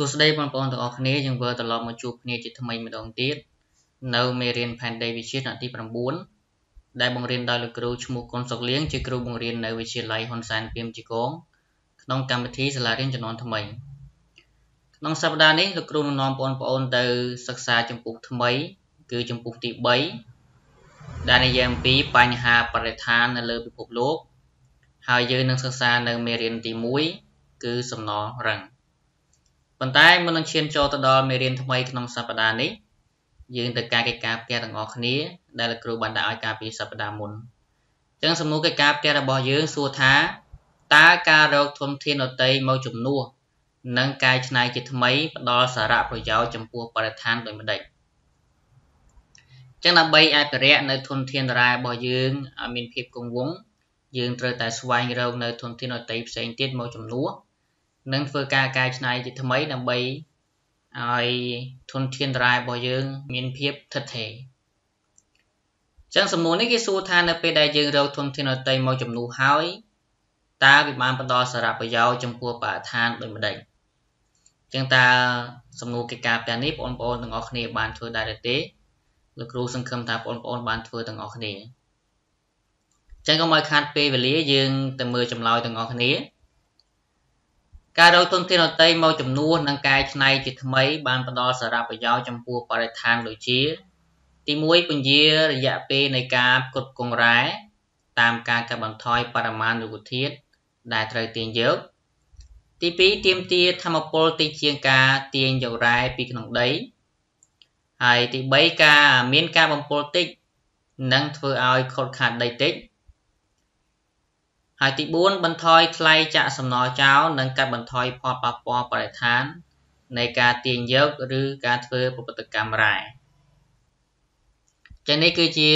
សួស្តីបងប្អូនទាំងអស់គ្នាយើងវិលត្រឡប់មកជួបគ្នាជាថ្មីម្ដងទៀតនៅមេរៀនផែនដីវិទ្យាថ្នាក់ទី9ដែលបង្រៀនដោយលោកគ្រូឈ្មោះកុនសុកលៀងជាគ្រូបង្រៀននៅវិទ្យាល័យហ៊ុនសែនពីមជីកងក្នុងកម្មវិធីសាលារៀនចំនួនថ្មីក្នុងសប្តាហ៍នេះលោកគ្រូនឹងនាំបងប្អូនទៅសិក្សាចម្ពោះថ្មី គឺចម្ពោះទី3ដែលនិយាយអំពីបញ្ហាបរិស្ថាននៅលើពិភពលោកហើយយើងនឹងសិក្សានៅមេរៀនទី1គឺសំណរឹង ប៉ុន្តែមុននឹងឈានចូលទៅដល់មេរៀនថ្មីក្នុងសប្តាហ៍នេះយើងទៅការកិច្ចការផ្ទះទាំងអស់គ្នាដែលលោកគ្រូបានដាក់ឲ្យការពីសប្តាហ៍មុនអញ្ចឹងសំណួរកិច្ចការផ្ទះរបស់យើងសួរថាតើការរកធនធានដតីមកជំនួសនិងកែច្នៃជាថ្មីផ្ដល់សារៈប្រយោជន៍ចំពោះបរិស្ថានដូចម្ដេចចឹងដើម្បីអភិរក្សនៅធនធានរ៉ែរបស់យើងឲ្យមានភាពគង់វង្សយើងត្រូវតែស្វែងរកនៅធនធានដតីផ្សេងទៀតមកជំនួស និងធ្វើការកែច្នៃជាថ្មីដើម្បីឲ្យធនធានរ៉ែរបស់យើង មានភាពថិតថេរចឹងសំណួរនេះគេសួរថានៅពេលដែលយើងរកធនធានដតីមកជំនួសហើយតើវាបានផ្ដល់សារៈប្រយោជន៍ចំពោះបរិស្ថានដូចម្ដេចចឹងតើសំណួរកិច្ចការផ្ទះនេះបងប្អូនទាំងអស់គ្នាបានធ្វើដែរឬទេលោកគ្រូសង្ឃឹមថាបងប្អូនបានធ្វើទាំងអស់គ្នាចឹងកុំឲ្យខាតពេលវេលាយើងទៅមើលចម្លើយទាំងអស់គ្នា ការរកទុនធានអតីមកចំនួននិងកែច្នៃជាថ្មីបានផ្ដល់សារៈប្រយោជន៍ចំពោះបរិស្ថានដូចជា ទី1ពន្យារយៈពេលនៃការផ្គត់ផ្គង់រ៉ែតាមការកាត់បន្ថយបរិមាណរុក្ខធាតុដែលត្រូវទាញយកទី2ទាមទារធម្មពលតិចជាងការទាញយករ៉ែពីក្នុងដីហើយទី3ការមានការបំពុលតិចនឹងធ្វើឲ្យខូចខាតដីតិច ហើយទី4បន្ថយថ្លៃចាក់សំណល់ចោលនិងកាត់បន្ថយផលប៉ះពាល់បរិស្ថាន នៃការទាញយកឬការធ្វើប្រតិកម្មរ៉ែចឹងនេះគឺជា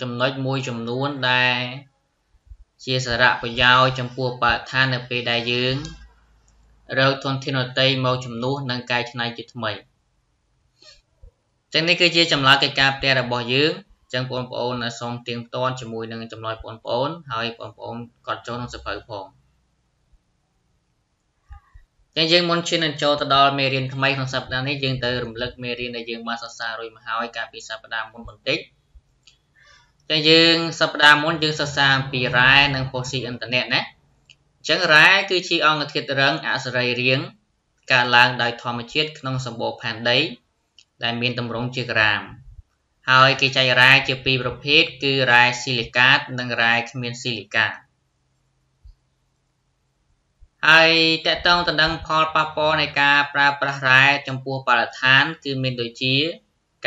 ចំណុចមួយចំនួនដែលជាសារៈប្រយោជន៍ចំពោះបរិស្ថាននៅពេលដែលយើងរកធនធានអតីមកជំនួសនិងកែច្នៃជាថ្មីចឹងនេះគឺជាចម្លើយកិច្ចការផ្ទះរបស់យើង ចឹងបងប្អូនសូមទៀងទាត់ជាមួយនឹងចម្លើយបងប្អូនហើយបងប្អូនគាត់ចូលក្នុងសភៅផងចឹងយើងមុនឈាននឹងចូលទៅដល់មេរៀនថ្មីក្នុងសប្តាហ៍នេះយើងទៅរំលឹកមេរៀនដែលយើងបានសិក្សារួចមកហើយកាលពីសប្តាហ៍មុនបន្តិចចឹងយើងសប្តាហ៍មុនយើងសិក្សាអំពីរ៉ែនិងផូស៊ីអ៊ីនធឺណិតណាអញ្ចឹងរ៉ែគឺជាអង្គធាតុរឹងអសរីរាង្គកើតឡើងដោយធម្មជាតិក្នុងសម្បូរផែនដី ដែលមានទម្រង់ជាក្រាម ហើយគេចែករ៉ែជាពីរប្រភេទគឺរ៉ែស៊ីលីកាត និងរ៉ែគ្មានស៊ីលីកាតហើយតកតងទៅនឹងផលប៉ះពាល់នៃការប្រើប្រាស់រ៉ែចំពោះបរិស្ថាន គឺមានដូចជា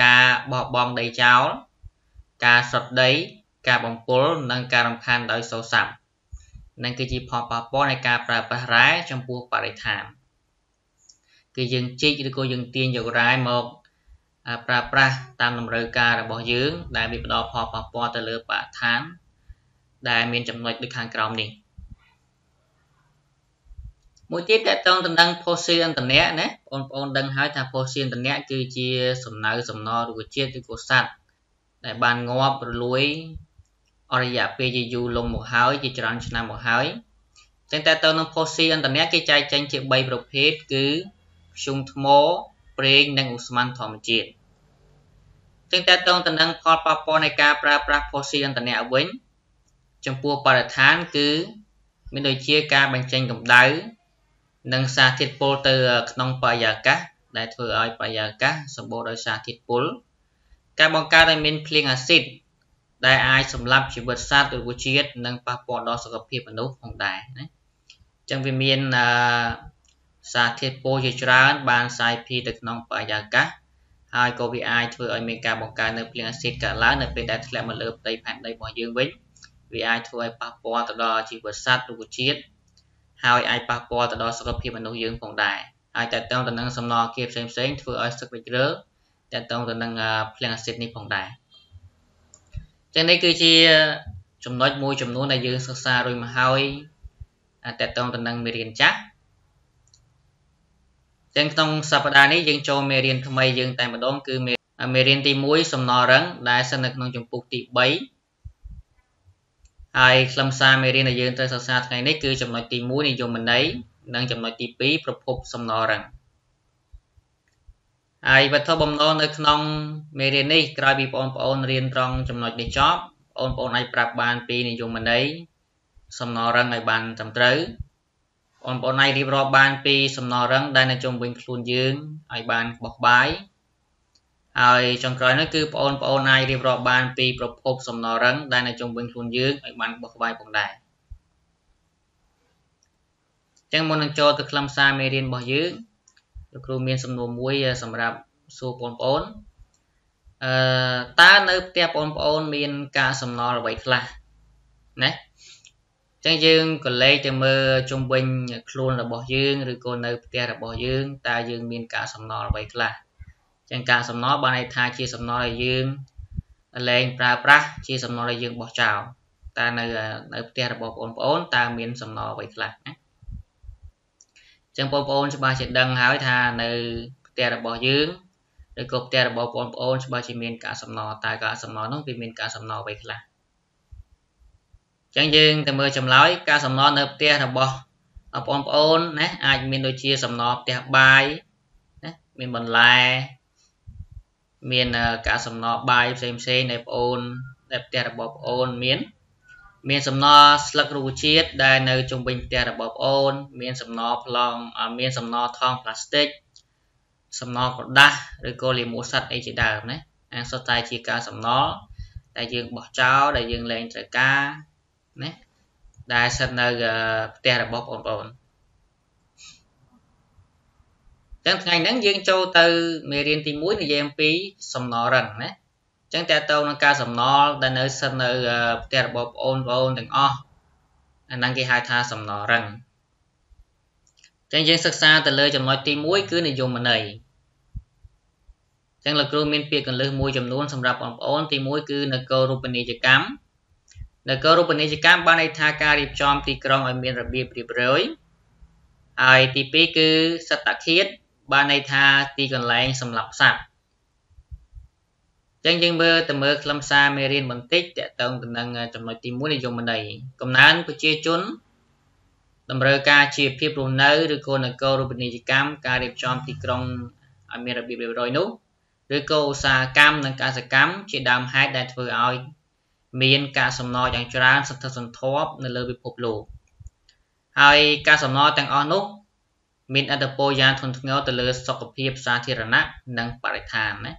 ការបោះបង់ដីចោល ការសុតដី ការបំពុលនិងការរំខានដោយសូរស័ព្ទនឹងគឺជាផលប៉ះពាល់នៃការប្រើប្រាស់រ៉ែចំពោះបរិស្ថានគឺយើងជីកឬក៏យើងទាញយករ៉ែមក ប្រើប្រាស់តាមតម្រូវការរបស់យើង ដែលវាផ្ដល់ផលប៉ះពាល់ទៅលើបរិស្ថាន ដែលមានចំណុចដូចខាងក្រោមនេះមួយទៀតតកតងទៅនឹងផូស៊ីអន្តរៈណាបងប្អូនដឹងហើយថាផូស៊ីអន្តរៈគឺជាសំណៅសំណល់រុក្ខជាតិឬក៏សត្វដែលបានងាប់រលួយអរិយៈពេលជាយូរលងមកហើយជាច្រើនឆ្នាំមកហើយចឹងតើទៅនឹងផូស៊ីអន្តរៈគេចែកចេញជា3ប្រភេទគឺធ្យូងថ្ម ប្រេងនិងឧស្ម័នធម្មជាតិចឹងតើតងទៅនឹងផលប៉ះពាល់នៃការប្រើប្រាស់ផូស៊ីអន្តរៈវិញចំពោះបរិស្ថានគឺមានដូចជាការបញ្ចេញកម្ដៅនិងសារធាតុពុលទៅក្នុងបរិយាកាសដែលធ្វើឲ្យបរិយាកាសសម្បូរដោយសារធាតុពុលការបង្កើតឲ្យមានភ្លៀងអាស៊ីតដែលអាចសម្លាប់ជីវិតសត្វរុក្ខជាតិនិងប៉ះពាល់ដល់សុខភាពមនុស្សផងដែរណាអញ្ចឹងវាមានអឺ សារធាតុពុលជាច្រើនបានសាយភាយទៅក្នុងបរិយាកាសហើយក៏វាអាចធ្វើឲ្យមានការបង្កើននៅភ្លៀងអាស៊ីតកើតឡើងនៅពេលដែលធ្លាក់មកលើផ្ទៃផែនដីរបស់យើងវិញវាអាចធ្វើឲ្យប៉ះពាល់ទៅដល់ជីវិតសត្វរុក្ខជាតិហើយអាចប៉ះពាល់ទៅដល់សុខភាពមនុស្សយើងផងដែរហើយតើតើទៅនឹងសំណល់គាផ្សេងផ្សេងធ្វើឲ្យសឹករិចរើតើតើទៅនឹងភ្លៀងអាស៊ីតនេះផងដែរចឹងនេះគឺជាចំណុចមួយចំនួនដែលយើងសិក្សារួចមកហើយតើតើទៅនឹងមេរៀនចាស់ ចឹងក្នុងសប្តាហ៍នេះយើងចូលមេរៀនថ្មីយើងតែម្ដងគឺមេរៀនទី1សំណររឹងដែលស្ថិតនៅក្នុងចម្ពោះទី3ហើយខ្លឹមសារមេរៀនដែលយើងត្រូវសិក្សាថ្ងៃនេះគឺចំណុចទី1និយមន័យនិងចំណុចទី2ប្រភពសំណររឹងហើយវត្ថុបំណងនៅក្នុងមេរៀននេះក្រោយពីបងប្អូនរៀនត្រង់ចំណុចនេះចប់បងប្អូនអាចប្រាប់បានពីនិយមន័យសំណរឹងឲ្យបានត្រឹមត្រូវ បងប្អូនអាចរៀបរាប់បានពីសំណរឹងដែលនៅជុំវិញខ្លួនយើងឲ្យបានបោះបាយហើយចុងក្រោយនោះគឺបងប្អូនអាចរៀបរាប់បានពីប្រភពសំណរឹងដែលនៅជុំវិញខ្លួនយើងឲ្យបានបោះបាយផងដែរចឹងមុននឹងចូលទៅខ្លឹមសារមេរៀនរបស់យើងលោកគ្រូមានសំណួរមួយសម្រាប់សួរបងប្អូនអឺតើនៅផ្ទះបងប្អូនមានការសំណល់អ្វីខ្លះណា ចឹងយើងក៏លេខទៅមើលជុំវិញខ្លួនរបស់យើងឬក៏នៅផ្ទះរបស់យើងតើយើងមានការសំណល់អ្វីខ្លះចឹងការសំណល់បានន័យថាជាសំណល់ឲ្យយើងលែងប្រើប្រាស់ជាសំណល់ឲ្យយើងបោះចោលតើនៅនៅផ្ទះរបស់បងប្អូនតើមានសំណល់អ្វីខ្លះណាចឹងបងប្អូនច្បាស់ជាដឹងហើយថានៅផ្ទះរបស់យើងឬក៏ផ្ទះរបស់បងប្អូនច្បាស់ជាមានការសំណល់តើការសំណល់នោះវាមានការសំណល់អ្វីខ្លះ ចឹងយើងទៅមើលចម្លើយការសំណល់នៅផ្ទះរបស់បងប្អូនណាអាចមានដូចជាសំណល់ផ្ទះបាយណាមានបន្លែមានការសំណល់បាយផ្សេងផ្សេងដែលបងអូនដែលផ្ទះរបស់បងអូនមានមានសំណល់ស្លឹករុក្ខជាតិដែលនៅជុំវិញផ្ទះរបស់បងអូន មានសំណល់ប្លង់មានសំណល់ថង់ផ្លាស្ទិកសំណល់ក្រដាសឬក៏លាមកសัตว์អីជាដើមណាអាសុទ្ធតែជាការសំណល់ដែលយើងបោះចោលដែលយើងលែងត្រូវការ ណាដែលស្ថិតនៅផ្ទះរបស់បងប្អូនចឹងថ្ងៃហ្នឹងយើងចូលទៅមេរៀនទី1និយាយអំពីសំណល់រឹងណាចឹងតើតើនឹងការសំណល់ដែលនៅស្ថិតនៅផ្ទះរបស់បងប្អូនទាំងអស់អាហ្នឹងគេហៅថាសំណល់រឹងចឹងយើងសិក្សាទៅលើចំណុចទី1គឺនិយមន័យចឹងលោកគ្រូមានពាក្យកន្លឹះមួយចំនួនសម្រាប់បងប្អូនទី1គឺនគររូបនីយកម្ម នគររូបនីយកម្មបានន័យថាការរៀបចំទីក្រុងឲ្យមានរបៀបរៀបរយហើយទី2គឺសត្តឃាតបានន័យថាទីកន្លែងសម្រាប់សត្វចឹងយើងមើលទៅមើលខ្លឹមសារមេរៀនបន្តិចតកតងទៅនឹងចំណុចទី1និយមន័យកំណើនប្រជាជនតម្រូវការជាភាពរស់នៅឬក៏នគររូបនីយកម្មការរៀបចំទីក្រុងឲ្យមានរបៀបរៀបរយនោះឬក៏ឧស្សាហកម្មនិងកសិកម្មជាដើមហេតុដែលធ្វើឲ្យ មានការសំណល់យ៉ាងច្រើនសន្ធឹកសន្ធាប់នៅលើពិភពលោកហើយការសំណល់ទាំងអស់នោះ មានអត្តពលយ៉ាងធ្ងន់ធ្ងរទៅលើសុខភាពសាធារណៈនិងបរិស្ថានណា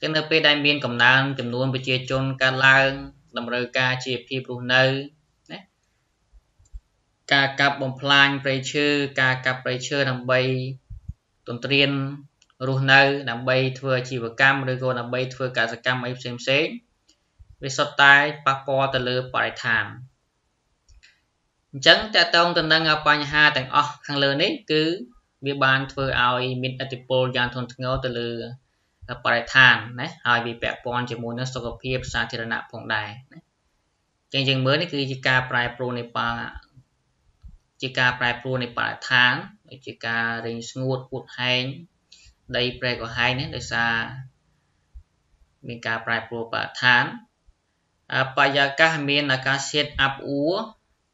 ចឹងនៅពេលដែលមានកំណើនចំនួនប្រជាជនកើនឡើងតម្រូវការជីវភាពរស់នៅណាការកាប់បំផ្លាញព្រៃឈើការកាប់ព្រៃឈើដើម្បីទន្ទ្រានរស់នៅដើម្បីធ្វើអាជីវកម្មឬក៏ដើម្បីធ្វើកសកម្មអីផ្សេងផ្សេង វាសុទ្ធតែប៉ះពាល់ទៅលើបរិស្ថានអញ្ចឹងតកតងទៅនឹងបញ្ហាទាំងអស់ខាងលើនេះគឺវាបានធ្វើឲ្យមានឥទ្ធិពលយ៉ាងធ្ងន់ធ្ងរទៅលើបរិស្ថានណាហើយវាពាក់ព័ន្ធជាមួយនឹងសុខភាពសាធារណៈផងដែរណាចឹងយើងមើលនេះគឺជាការប្រែប្រួលនៃបាជាការប្រែប្រួលនៃបរិស្ថានដូចជាការរីងស្ងួតពួតហែងដីព្រែកហែងនេះដោយសារមានការប្រែប្រួលបរិស្ថាន បរិយាកាសមានអាកាសធាតុអាប់អួរ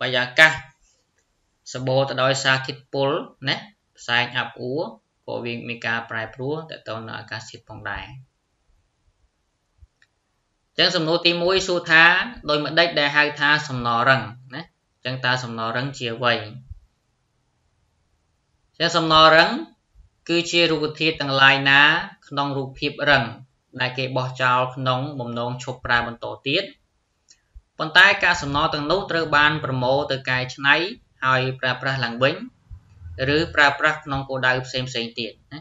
បរិយាកាសសម្បូរទៅដោយសារធាតុពុលណាផ្សែងអាប់អួរក៏វាមានការប្រែប្រួលទៅទៅនឹងអាកាសធាតុផងដែរចឹងសំណួរទី1សួរថាដោយម្ដេចដែលហៅថាសំណរឹងណាចឹងតើសំណរឹងជាអ្វីចឹងសំណរឹងគឺជារូបធាតុទាំងឡាយណា ក្នុងរូបភាពរឹងដែលគេបោះចោលក្នុងបំណងឈប់ប្រើបន្តទៀត ប៉ុន្តែការសំណល់ទាំងនោះត្រូវបានប្រមូលទៅកែច្នៃហើយប្រើប្រាស់ឡើងវិញឬប្រើប្រាស់ក្នុងគោលដៅផ្សេងផ្សេងទៀតណា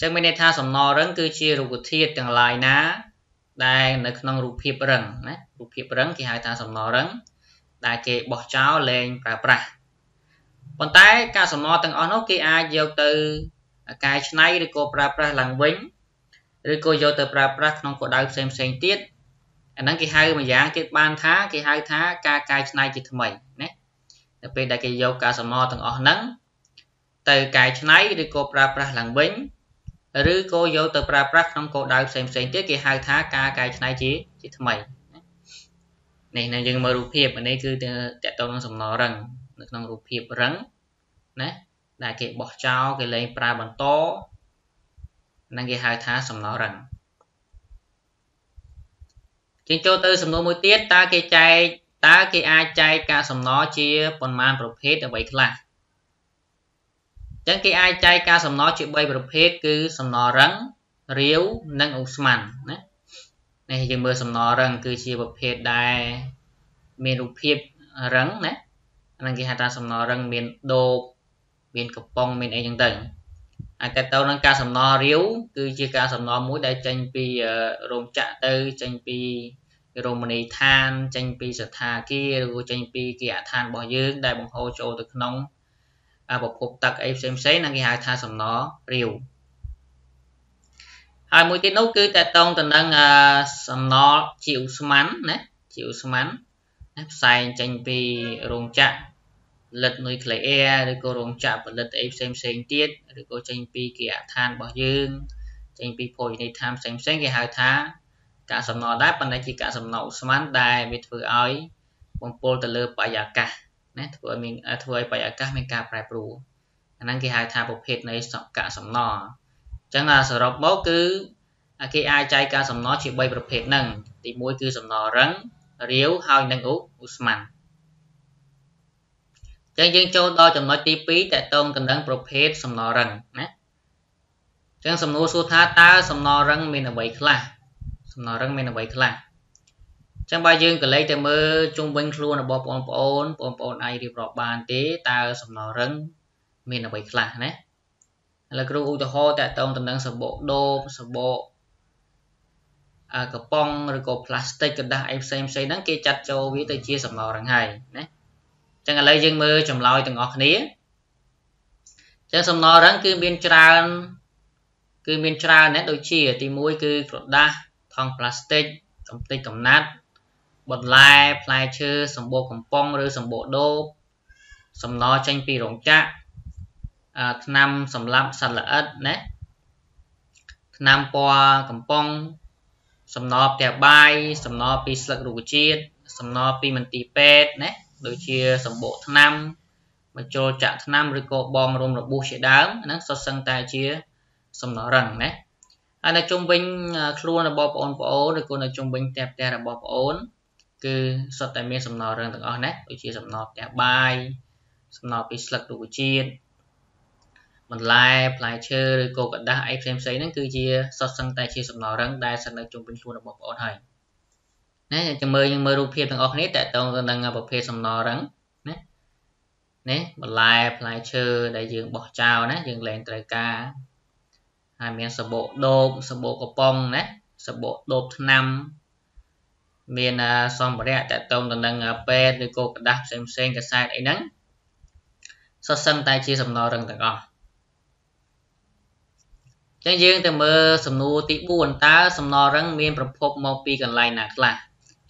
ចឹងមានន័យថាសំណល់រឹងគឺជារូបធាតុទាំងឡាយណា ដែលនៅក្នុងរូបភាពរឹងណារូបភាពរឹងគេហៅថាសំណល់រឹងដែលគេបោះចោលលែងប្រើប្រាស់ប៉ុន្តែការសំណល់ទាំងអស់នោះគេអាចយកទៅកែច្នៃឬក៏ប្រើប្រាស់ឡើងវិញឬក៏យកទៅប្រើប្រាស់ក្នុងគោលដៅផ្សេងផ្សេងទៀត អាហ្នឹងគេហៅមួយយ៉ាងគេបានថាគេហៅថាការកែច្នៃជាថ្មីណានៅពេលដែលគេយកការសំណល់ទាំងអស់ហ្នឹងទៅកែច្នៃឬក៏ប្រើប្រាស់ឡើងវិញឬក៏យកទៅប្រើប្រាស់ក្នុងគោលដៅផ្សេងផ្សេងទៀតគេហៅថាការកែច្នៃជាជាថ្មីនេះនៅយើងមើលរូបភាពនេះគឺតកតងនឹងសំណល់រឹងនៅក្នុងរូបភាពរឹងណាដែលគេបោះចោលគេលែងប្រើបន្តនឹងគេហៅថាសំណរឹង ជាងចូលទៅសំណួរមួយទៀតតើគេចែកតើគេអាចចែកកាកសំណល់ជាប៉ុន្មានប្រភេទអ្វីខ្លះចឹងគេអាចចែកការសំណល់ជា3ប្រភេទគឺសំណល់រឹងរាវនិងអ៊ូស្មានណានេះយើងមើលសំណល់រឹងគឺជាប្រភេទដែលមានរូបភាពរឹងណាហ្នឹងគេហៅថាសំណល់រឹងមានដូបមានកំប៉ុងមានអីចឹងទៅ អាចតទៅនឹងការសំណល់រាវគឺជាការសំណល់មួយដែលចេញពីរោងចក្រទៅចេញពីរមណីយដ្ឋានចេញពីស្ថាគារឬចេញពីគេអដ្ឋានរបស់យើងដែលបង្ហូរចូលទៅក្នុងប្រភពទឹកអីផ្សេងផ្សេងនឹងគេហៅថាសំណល់រាវហើយមួយទៀតនោះគឺតកតងទៅនឹងសំណល់ជាឧស្ម័នណាជាឧស្ម័នណាផ្សែងចេញពីរោងចក្រ ផលិតនុយក្លេអ៊ែរឬក៏រោងចក្រផលិតអីផ្សេងផ្សេងទៀតឬក៏ចេញពីគេអដ្ឋានរបស់យើងចេញពីភោជនីយដ្ឋានផ្សេងផ្សេងគេហៅថាកាកសំណល់ដែរប៉ុន្តែជាកាកសំណល់ឧស្ម័នដែលវាធ្វើឲ្យបំពុលទៅលើបរិយាកាសណាធ្វើឲ្យមានធ្វើឲ្យបរិយាកាសមានការប្រែប្រួលអាហ្នឹងគេហៅថាប្រភេទនៃសកសំណល់អញ្ចឹងសរុបមកគឺគេអាចចែកការសំណល់ជា3ប្រភេទហ្នឹងទី1គឺសំណល់រឹងរាវហើយនិងឧស្ម័ន ចឹងយើងចូលដល់ចំណុចទី2តកតងទៅនឹងប្រភេទសំណល់រឹងណាចឹងសំណួរសួរថាតើសំណល់រឹងមានអ្វីខ្លះសំណល់រឹងមានអ្វីខ្លះចឹងបើយើងក៏លេខទៅមើលជុំវិញខ្លួនរបស់បងប្អូនបងប្អូនអាចរៀបរាប់បានទេតើសំណល់រឹងមានអ្វីខ្លះណាឥឡូវគ្រូឧទាហរណ៍តកតងទៅនឹងសបកដូបសបកអាកំប៉ុងឬក៏ផ្លាស្ទិកกระดาษអីផ្សេងផ្សេងហ្នឹងគេចាត់ចូលវាទៅជាសំណល់រឹងហើយណា ចឹងឥឡូវយើងមើលចម្លើយទាំងអស់គ្នាចឹងសំណល់រឹងគឺមានច្រើនគឺមានច្រើនណាដូចជាទី1គឺក្រដាសថង់ផ្លាស្ទិកកំទេចកំណាត់បន្លែផ្លែឈើសម្បូរកំប៉ុងឬសម្បូរដូបសំណល់ចេញពីរោងចក្រថ្នាំសម្លាប់សត្វល្អិតណាថ្នាំពណ៌កំប៉ុងសំណល់ផ្ទះបាយសំណល់ពីស្លឹករុក្ខជាតិសំណល់ពីមន្ទីរពេទ្យណា ដូចជាសម្បកថ្នាំបញ្ចូលចាក់ថ្នាំឬក៏បងរំរបួសជាដើមហ្នឹងសុទ្ធសឹងតែជាសំណល់រឹងណាហើយនៅជុំវិញខ្លួនរបស់បងប្អូនឬក៏នៅជុំវិញផ្ទះផ្ទះរបស់បងប្អូនគឺសុទ្ធតែមានសំណល់រឹងទាំងអស់ណាដូចជាសំណល់ផ្ទះបាយសំណល់ពីស្លឹករុក្ខជាតិបន្លែផ្លែឈើឬក៏กระดาษអីផ្សេងផ្សេងហ្នឹងគឺជាសុទ្ធសឹងតែជាសំណល់រឹងដែលស្ថិតនៅជុំវិញខ្លួនរបស់បងប្អូនហើយ ណាចាំមើលយើងមើលរូបភាពទាំងអស់គ្នាតើតើទៅនឹងប្រភេទសំណល់រឹងណានេះបន្លែផ្លែឈើដែលយើងបោះចោលណាយើងលែងត្រូវការហើយមានសបកដូបសបកកំប៉ុងណាសបកដូបថ្នាំមានសម្ភារៈតទៅទៅនឹងពេទ្យឬក៏กระดาษផ្សេងផ្សេងកសែតអីហ្នឹងសុទ្ធសឹងតែជាសំណល់រឹងទាំងអស់ចឹងយើងទៅមើលសំណួរទី4តើសំណល់រឹងមានប្រភពមកពីកន្លែងណាខ្លះ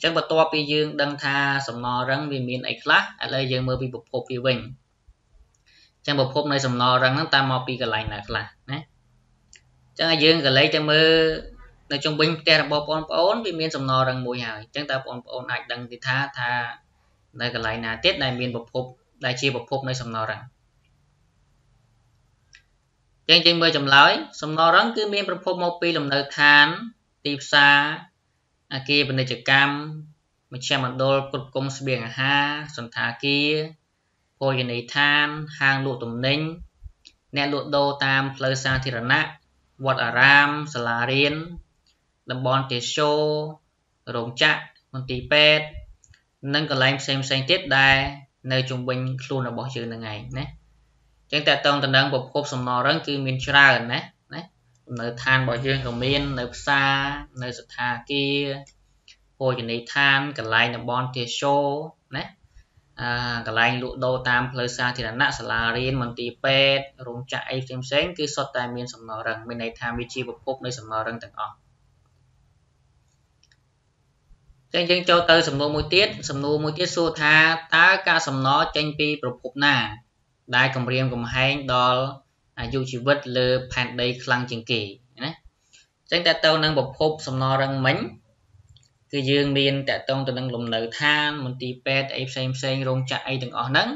ចឹងបន្ទាប់ពីយើងដឹងថាសំណល់រឹងវាមានអីខ្លះឥឡូវយើងមើលពីប្រភពវាវិញចឹងប្រភពនៃសំណល់រឹងហ្នឹងតើមកពីកន្លែងណាខ្លះណាចឹងឲ្យយើងក៏លេខទៅមើលនៅជុំវិញផ្ទះរបស់បងប្អូនវាមានសំណល់រឹងមួយហើយចឹងតើបងប្អូនអាចដឹងទីថាថានៅកន្លែងណាទៀតដែលមានប្រភពដែលជាប្រភពនៃសំណល់រឹងចឹងយើងមើលចម្លើយសំណល់រឹងគឺមានប្រភពមកពីលំនៅឋានទីផ្សារ អគារពាណិជ្ជកម្មមជ្ឈមណ្ឌលគ្រប់គ្រងស្បៀងអាហារសន្តាគារភោជនីយដ្ឋាន ហាងលក់ទំនិញអ្នកលក់ដូរតាមផ្លូវសាធារណៈវត្តអារាមសាលារៀនតំបន់ទេសចររោងចក្រមន្ទីរពេទ្យនិងកន្លែងផ្សេងផ្សេងទៀតដែលនៅជុំវិញខ្លួនរបស់យើងនឹងឯងណាចឹងតើតងតំណែងប្រភពសំណល់រឹងគឺមានច្រើនណាណា នៅឋានរបស់យើងក៏មាននៅផ្សារនៅស្ថាគារភោជនីយដ្ឋានកន្លែងតំបន់ទេសចរណាអឺកន្លែងលក់ដូរតាមផ្លូវសាធារណៈសាលារៀនមន្ទីរពេទ្យរោងចក្រអីផ្សេងផ្សេងគឺសុទ្ធតែមានសំណល់រឹងមានន័យថាវាជាប្រភពនៃសំណល់រឹងទាំងអស់ចឹងយើងចូលទៅសំណួរមួយទៀតសំណួរមួយទៀតសួរថាតើការសំណល់ចេញពីប្រភពណា ដែលគម្រាមកំហែងដល់ អាយុជីវិតលើផែនដីខ្លាំងជាងគេណាអញ្ចឹងតើទៅនឹងប្រភពសំណល់រឹងមិញគឺយើងមានតកតងទៅនឹងលំនៅឋានមន្ទីរពេទ្យអីផ្សេងផ្សេងរោងចក្រអីទាំងអស់ហ្នឹង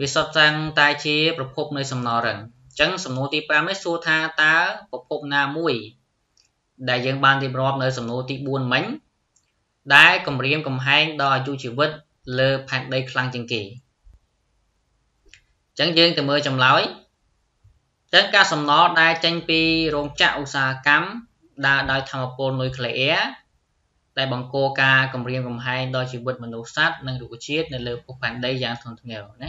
វាសុទ្ធសាំងតែជាប្រភពនៃសំណល់រឹងអញ្ចឹងសំណួរទី5នេះសួរថាតើប្រភពណាមួយ ដែលយើងបានរៀបរាប់នៅសំណួរទី4មិញដែលគម្រាមកំហែងដល់អាយុជីវិតលើផែនដីខ្លាំងជាងគេអញ្ចឹងយើងទៅមើលចម្លើយអញ្ចឹងការសំណល់ដែលចេញពីរោងចក្រឧស្សាហកម្មដើរដោយធម្មពលនុយក្លេអ៊ែរដែលបង្កការគំរាមកំហែងដល់ជីវិតមនុស្សសត្វនិងរុក្ខជាតិនៅលើភពផែនដីយ៉ាងធ្ងន់ធ្ងរណា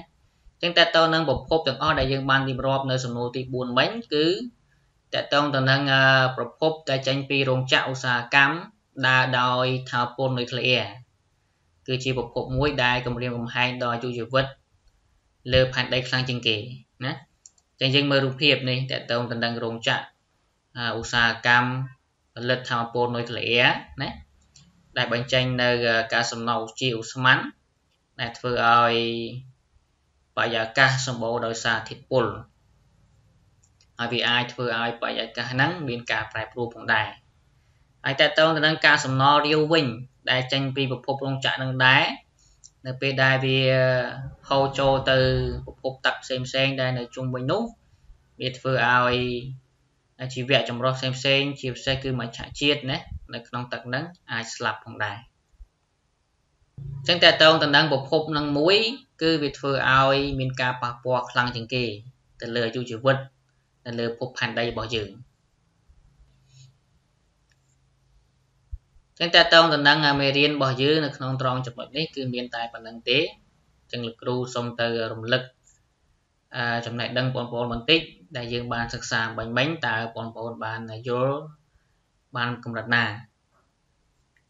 ចឹងតើតើនឹងប្រភពទាំងអស់ដែលយើងបានរៀបរាប់នៅសំណួរទី4មិញគឺតើតើទៅនឹងប្រភពដែលចេញពីរោងចក្រឧស្សាហកម្មដើរដោយថាពលនុយក្លេអ៊ែរគឺជាប្រភពមួយដែលគម្រាមកំហែងដល់អាយុជីវិតលើផែនដីខ្លាំងជាងគេណា ចឹងយើងមើលរូបភាពនេះតើតើទៅនឹងរោងចក្រឧស្សាហកម្មផលិតថាពលនុយក្លេអ៊ែរណាដែលបញ្ចេញនៅការសំណល់ជាឧស្ម័នដែលធ្វើឲ្យបរិយាកាសសម្បូរដោយសារធាតុពុលហើយវាអាចធ្វើឲ្យបរិយាកាសហ្នឹងមានការប្រែប្រួលផងដែរហើយតើតើទៅនឹងការសំណល់រាវវិញដែលចេញពីប្រភពរោងចក្រនឹងដែរ នៅពេលដែលវាហូរចូលទៅប្រភពទឹកផ្សេងផ្សេងដែលនៅជុំវិញនោះវាធ្វើឲ្យជីវៈចម្រុះផ្សេងផ្សេងជាពិសេសគឺមច្ឆជាតិណានៅក្នុងទឹកហ្នឹងអាចស្លាប់ផងដែរអញ្ចឹងតើតើទៅនឹងប្រភពនឹងមួយគឺវាធ្វើឲ្យមានការប៉ះពាល់ខ្លាំងជាងគេ ទៅលើអាយុជីវិតនៅលើភពផែនដីរបស់យើង ចឹងតើតើទៅនឹងមេរៀនរបស់យើងនៅក្នុងត្រង់ចំណុចនេះគឺមានតែប៉ុណ្្នឹងទេចឹងលោកគ្រូសូមទៅរំលឹកចំណេះដឹងបងប្អូនបន្តិចដែលយើងបានសិក្សាបាញ់មិញតើបងប្អូនបានយល់បានកម្រិតណា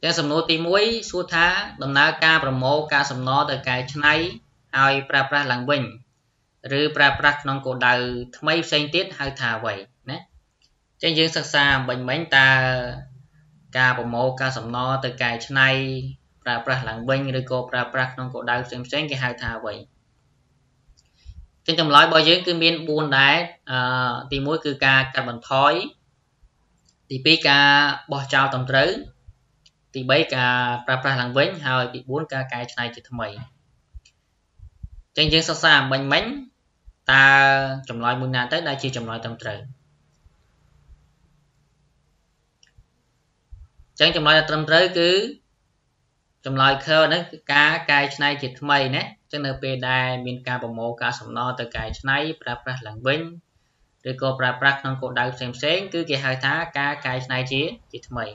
ចឹងសំណួរទី1សួរថាដំណើរការប្រមូលការសំណល់ទៅកែច្នៃឲ្យប្រើប្រាស់ឡើងវិញឬប្រើប្រាស់ក្នុងគោលដៅថ្មីផ្សេងទៀតហៅថាអ្វីណាចឹងយើងសិក្សាបាញ់មិញតើ ការប្រមូលការសំណល់ទៅកែច្នៃប្រើប្រាស់ឡើងវិញឬក៏ប្រើប្រាស់ក្នុងគោលដៅផ្សេងផ្សេងគេហៅថាអ្វីចឹងចម្លើយរបស់យើងគឺមាន4ដែរអឺទី1គឺការកាត់បន្ថយទី2ការបោះចោលត្រឹមត្រូវទី3ការប្រើប្រាស់ឡើងវិញហើយទី4ការកែច្នៃជាថ្មីចឹងយើងសិក្សាមិញមិញតើចម្លើយមួយណាទៅដែលជាចម្លើយត្រឹមត្រូវ ចឹងចម្លើយត្រឹមត្រូវគឺចម្លើយខហ្នឹងគឺការកែច្នៃជាថ្មីណាចឹងនៅពេលដែលមានការប្រមូលការសំណល់ទៅកែច្នៃប្រើប្រាស់ឡើងវិញឬក៏ប្រើប្រាស់ក្នុងគោលដៅផ្សេងផ្សេងគឺគេហៅថាការកែច្នៃជាជាថ្មី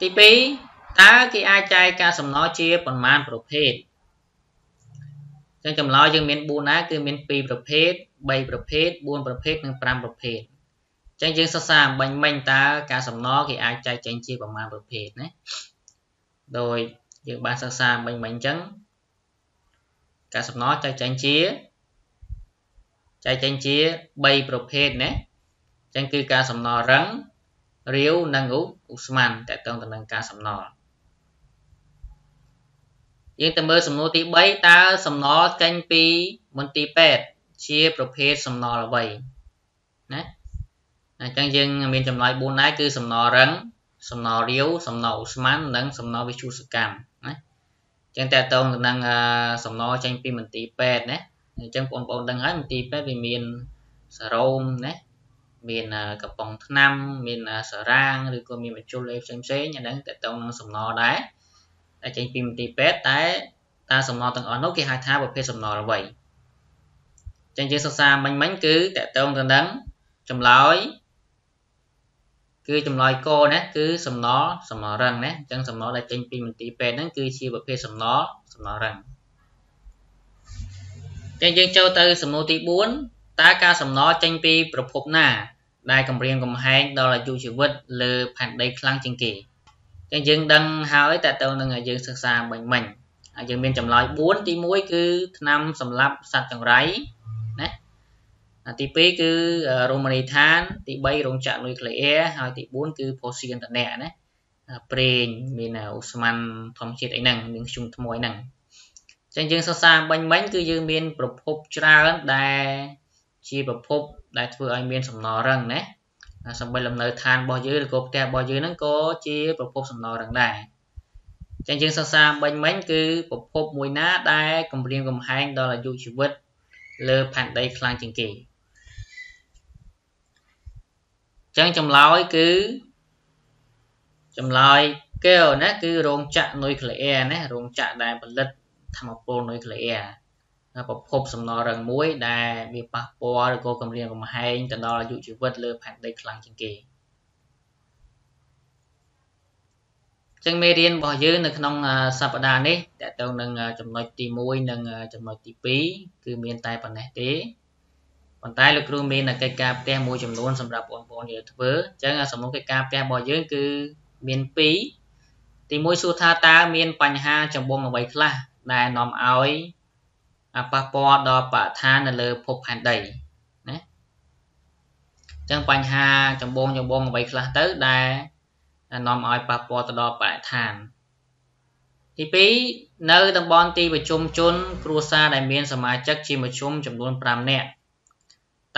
ទី2តើគេអាចចែកការសំណល់ជាប៉ុន្មានប្រភេទចឹងចម្លើយយើងមាន4ណាគឺមាន2ប្រភេទ3ប្រភេទ4ប្រភេទនិង5ប្រភេទ ចឹងយើងសិក្សាបាញ់មិញតើការសំណល់គេអាចចែកចែងជាប្រមាណប្រភេទណាដោយយើងបានសិក្សាមិញមិញចឹងការសំណល់ចែកចែងជាចែកចែងជា3ប្រភេទណាចឹងគឺការសំណល់រឹងរាវនិងឧស្ម័នតកតងទៅនឹងការសំណល់យើងទៅមើលសំណួរទី3តើសំណល់ចេញពីមន្ទីរពេទ្យជាប្រភេទសំណល់អ្វីណា អញ្ចឹងយើងមានចម្លើយ4ដែរគឺសំណល់រឹងសំណល់រាវសំណល់ឧស្ម័ននិងសំណល់វិទ្យុសកម្មណាអញ្ចឹងតើតើទៅនឹងសំណល់ចេញពីមន្ទីរពេទ្យណាអញ្ចឹងបងប្អូនដឹងហើយមន្ទីរពេទ្យវាមានសារ៉ូមណាមានកំប៉ុងថ្នាំមានសារ៉ាងឬក៏មានបញ្ជុលអីផ្សេងផ្សេងអាហ្នឹងតើតើនឹងសំណល់ដែរតែចេញពីមន្ទីរពេទ្យតែតើសំណល់ទាំងអស់នោះគេហៅថាប្រភេទសំណល់អ្វីចឹងយើងសិក្សាមិញមិញគឺតកតងទៅនឹងចម្លើយ គឺចម្លើយកណាគឺសំណល់សំណល់រឹងណាអញ្ចឹងសំណល់ដែលចេញពីមន្ទីរពេទ្យហ្នឹងគឺជាប្រភេទសំណល់សំណល់រឹងចឹងយើងចូលទៅសំណួរទី4តើការសំណល់ចេញពីប្រភពណា ដែលគម្រាមកំហែងដល់អាយុជីវិតលើផែនដីខ្លាំងជាងគេចឹងយើងដឹងហើយតើទៅនឹងយើងសិក្សាមិញមិញហើយយើងមានចម្លើយ4ទី1គឺថ្នាំសម្លាប់សត្វចង្រៃណា ទី2គឺរមណីយដ្ឋានទី3រោងចក្រនុយក្លេអ៊ែរហើយទី4គឺផូស៊ីនតនៈណាប្រេងមានអូស្ម័នធម្មជាតិអីហ្នឹងមានខ្ជុំថ្មអីហ្នឹងចឹងយើងសិក្សាបាញ់មិញគឺយើងមានប្រភពច្រើនដែលជាប្រភពដែលធ្វើឲ្យមានសំណល់រឹងណាសំបីលំនៅឋានរបស់យើងឬក៏ផ្ទះរបស់យើងហ្នឹងក៏ជាប្រភពសំណល់រឹងដែរចឹងយើងសិក្សាបាញ់មិញគឺប្រភពមួយណាដែលគម្រាមកំហែងដល់អាយុជីវិតលើផែនដីខ្លាំងជាងគេ ចឹងចម្លើយគឺចម្លើយកែវណាគឺរោងចក្រនុយក្លេអ៊ែរណារោងចក្រដែលផលិតធម្មពលនុយក្លេអ៊ែរប្រភពសំណល់រឹងមួយដែលវាប៉ះពាល់ឬក៏គម្រាមកំហែងទៅដល់អាយុជីវិតលើផែនដីខ្លាំងជាងគេចឹងមេរៀនរបស់យើងនៅក្នុងសប្តាហ៍នេះតទៅនឹងចំណុចទី1និងចំណុចទី2គឺមានតែប៉ុណ្ណេះទេ ប៉ុន្តែលោកគ្រូមានកិច្ចការផ្ទះមួយចំនួនសម្រាប់បងប្អូនយើងធ្វើអញ្ចឹងសំណុំកិច្ចការផ្ទះរបស់យើងគឺមាន2ទី1សួរថាតើមានបញ្ហាចម្បងអ្វីខ្លះដែលនាំឲ្យប៉ះពាល់ដល់បរិស្ថាននៅលើភពផែនដីណាអញ្ចឹងបញ្ហាចម្បងចម្បងអ្វីខ្លះទៅដែលនាំឲ្យប៉ះពាល់ទៅដល់បរិស្ថានទី2នៅតំបន់ទីប្រជុំជនគ្រួសារដែលមានសមាជិកជាមធ្យមចំនួន5នាក់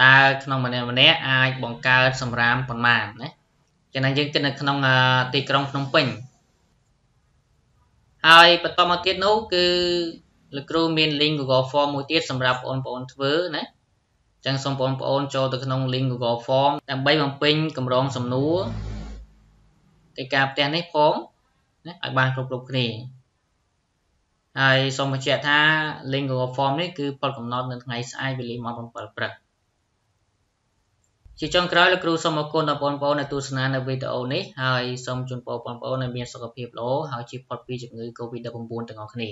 តើក្នុងម្នាក់ម្នាក់អាចបង្កើតសម្រាមប៉ុន្មានណាចំណែកយើងគិតនៅក្នុងទីក្រុងភ្នំពេញហើយបន្តមកទៀតនោះគឺលោកគ្រូមាន link Google Form មួយទៀតសម្រាប់បងប្អូនធ្វើណាចឹងសូមបងប្អូនចូលទៅក្នុង link Google Form ដើម្បីបំពេញកម្រងសំណួរកិច្ចការផ្ទះនេះផងណាឲ្យបានគ្រប់គ្រប់គ្នាហើយសូមបញ្ជាក់ថា link Google Form នេះគឺផលកំណត់នៅថ្ងៃស្អែកវេលាម៉ោង7ព្រឹក ជាចុងក្រោយលោកគ្រូសូមអរគុណដល់បងប្អូនដែលទស្សនានៅវីដេអូនេះហើយសូមជូនពរបងប្អូនឲ្យមានសុខភាពល្អហើយជៀសផុតពីជំងឺ Covid-19 ទាំងអស់គ្នា